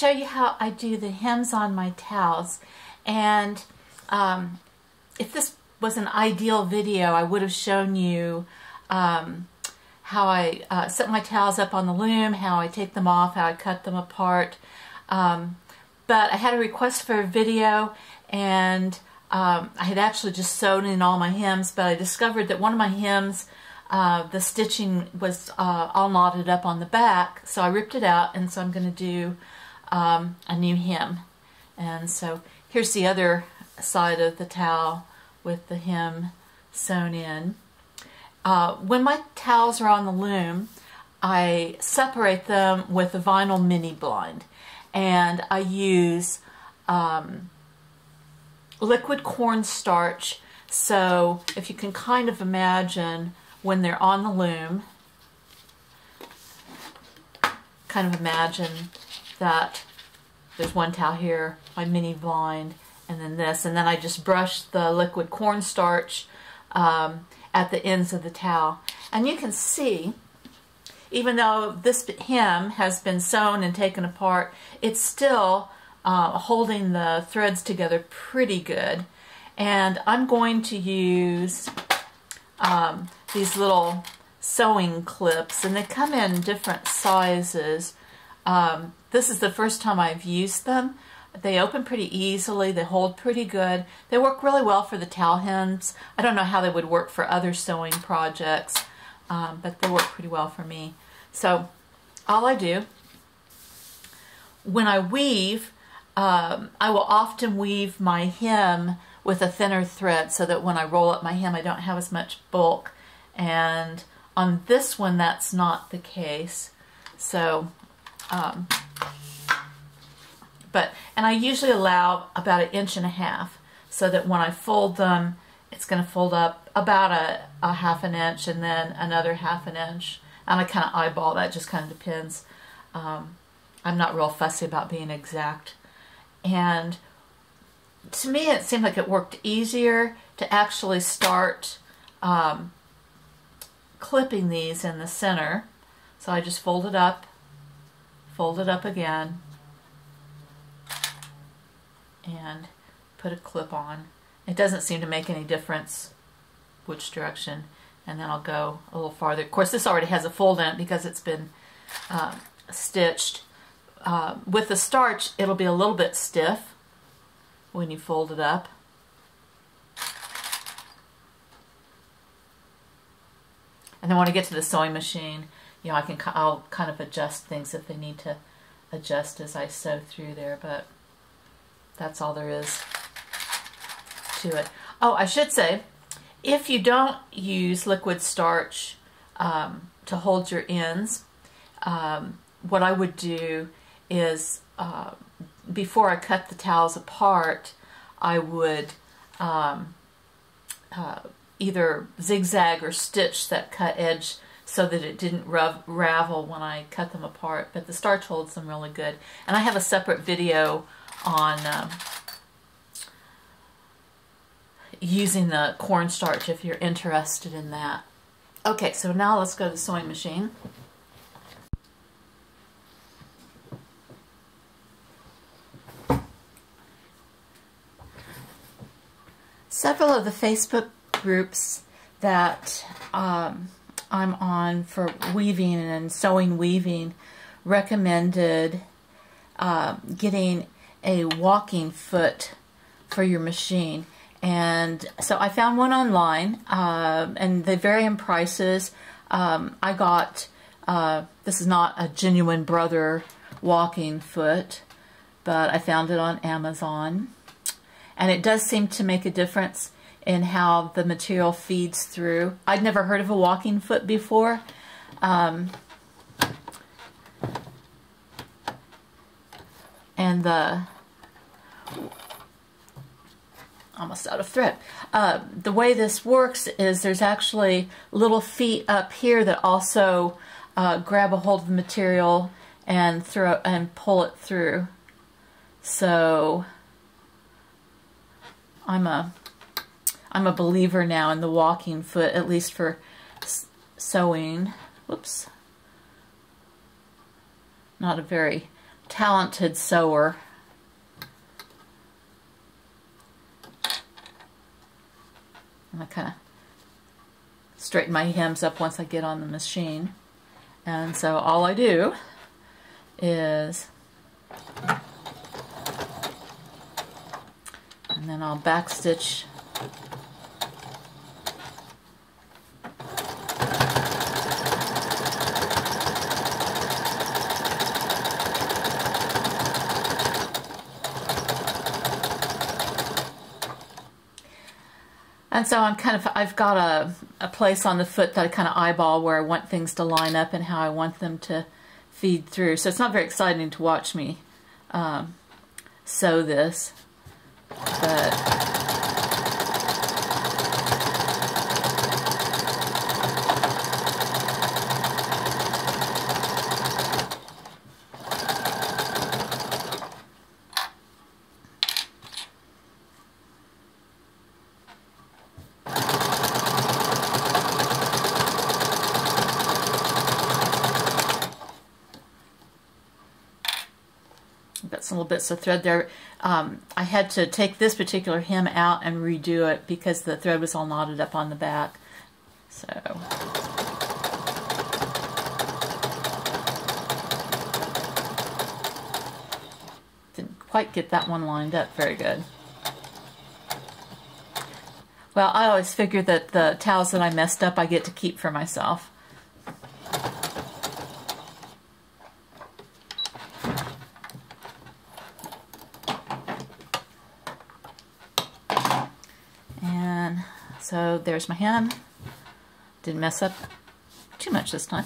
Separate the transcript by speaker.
Speaker 1: show you how I do the hems on my towels. And um, if this was an ideal video, I would have shown you um, how I uh, set my towels up on the loom, how I take them off, how I cut them apart. Um, but I had a request for a video and um, I had actually just sewn in all my hems, but I discovered that one of my hems, uh, the stitching was uh, all knotted up on the back, so I ripped it out, and so I'm going to do um, a new hem. And so here's the other side of the towel with the hem sewn in. Uh, when my towels are on the loom, I separate them with a vinyl mini blind, and I use um, liquid cornstarch. So if you can kind of imagine when they're on the loom, kind of imagine that there's one towel here, my mini blind, and then this, and then I just brush the liquid cornstarch um, at the ends of the towel. And you can see, even though this hem has been sewn and taken apart, it's still uh, holding the threads together pretty good. And I'm going to use um, these little sewing clips, and they come in different sizes. Um, this is the first time I've used them. They open pretty easily. They hold pretty good. They work really well for the towel hems. I don't know how they would work for other sewing projects, um, but they work pretty well for me. So all I do, when I weave, um, I will often weave my hem with a thinner thread so that when I roll up my hem I don't have as much bulk and on this one that's not the case so um, but and I usually allow about an inch and a half so that when I fold them it's going to fold up about a, a half an inch and then another half an inch. And I kind of eyeball that just kind of depends. Um, I'm not real fussy about being exact. And to me it seemed like it worked easier to actually start um, clipping these in the center. So I just fold it up, fold it up again, and put a clip on. It doesn't seem to make any difference which direction. And then I'll go a little farther. Of course, this already has a fold in it because it's been uh, stitched. Uh, with the starch, it'll be a little bit stiff when you fold it up. And then when I get to the sewing machine, you know, I can I'll kind of adjust things if they need to adjust as I sew through there, but that's all there is to it. Oh, I should say, if you don't use liquid starch um, to hold your ends, um, what I would do is uh, before I cut the towels apart, I would um, uh, either zigzag or stitch that cut edge so that it didn't ravel when I cut them apart. But the starch holds them really good. And I have a separate video on um, using the cornstarch if you're interested in that. Okay, so now let's go to the sewing machine. several of the Facebook groups that um, I'm on for weaving and sewing weaving recommended uh, getting a walking foot for your machine. And so I found one online, uh, and they vary in prices. Um, I got, uh, this is not a genuine brother walking foot, but I found it on Amazon. And it does seem to make a difference in how the material feeds through. I'd never heard of a walking foot before. Um, and the almost out of thread. Uh, the way this works is there's actually little feet up here that also uh, grab a hold of the material and throw and pull it through. So I'm a I'm a believer now in the walking foot, at least for sewing. Whoops. Not a very talented sewer. And I kind of straighten my hems up once I get on the machine. And so all I do is, and then I'll backstitch And so I'm kind of, I've got a, a place on the foot that I kind of eyeball where I want things to line up and how I want them to feed through. So it's not very exciting to watch me um, sew this, but some little bits of thread there. Um, I had to take this particular hem out and redo it because the thread was all knotted up on the back. So... Didn't quite get that one lined up very good. Well, I always figure that the towels that I messed up I get to keep for myself. So there's my hem. Didn't mess up too much this time.